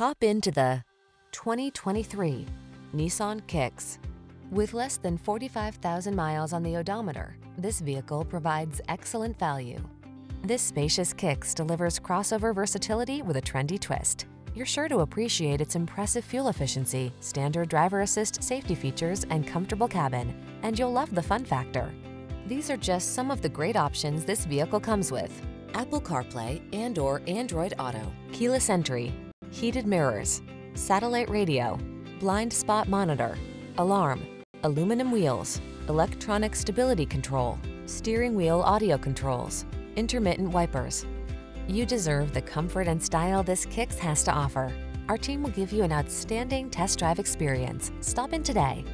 Hop into the 2023 Nissan Kicks. With less than 45,000 miles on the odometer, this vehicle provides excellent value. This spacious Kicks delivers crossover versatility with a trendy twist. You're sure to appreciate its impressive fuel efficiency, standard driver assist safety features, and comfortable cabin, and you'll love the fun factor. These are just some of the great options this vehicle comes with. Apple CarPlay and or Android Auto, keyless entry, heated mirrors, satellite radio, blind spot monitor, alarm, aluminum wheels, electronic stability control, steering wheel audio controls, intermittent wipers. You deserve the comfort and style this Kicks has to offer. Our team will give you an outstanding test drive experience. Stop in today.